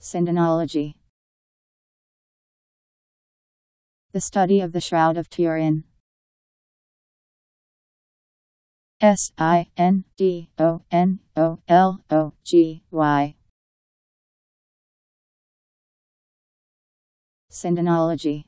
Sindonology The study of the Shroud of Turin. S I N D O N O L O G Y. Sindonology